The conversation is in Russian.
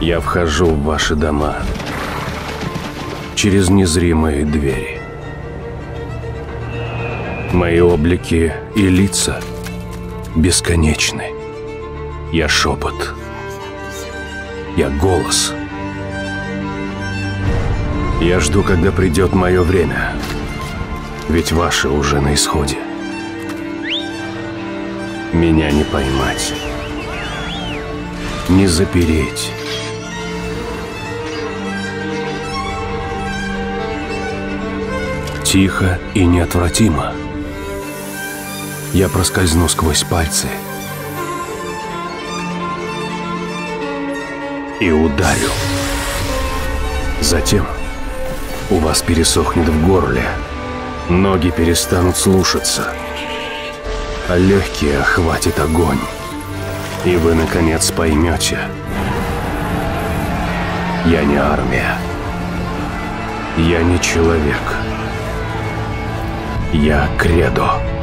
Я вхожу в ваши дома через незримые двери. Мои облики и лица бесконечны. Я шепот. Я голос. Я жду, когда придет мое время. Ведь ваше уже на исходе. Меня не поймать. Не запереть. Тихо и неотвратимо. Я проскользну сквозь пальцы и ударю. Затем у вас пересохнет в горле, ноги перестанут слушаться, а легкие охватит огонь. И вы, наконец, поймете, я не армия, я не человек, я кредо.